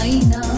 Aina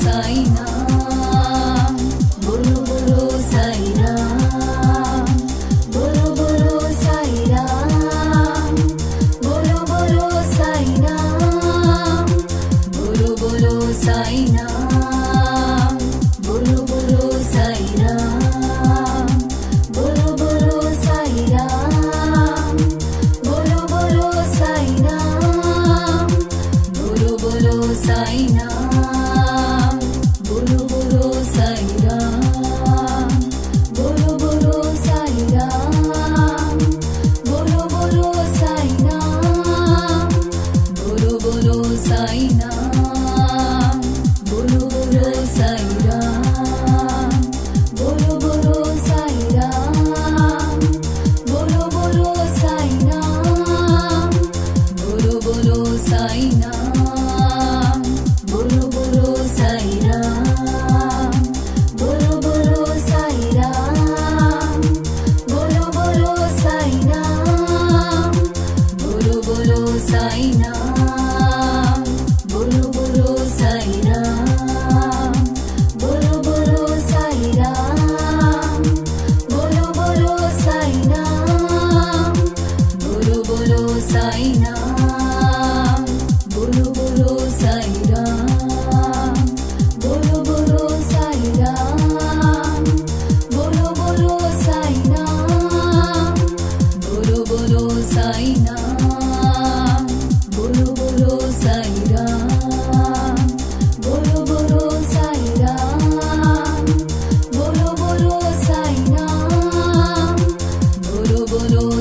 sign up. sai na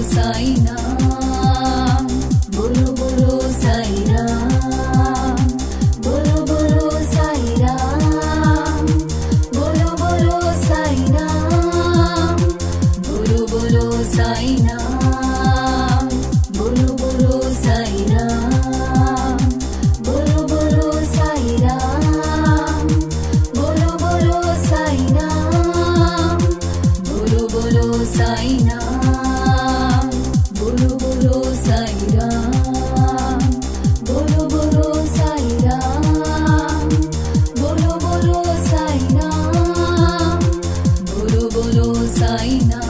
さいな。পাই না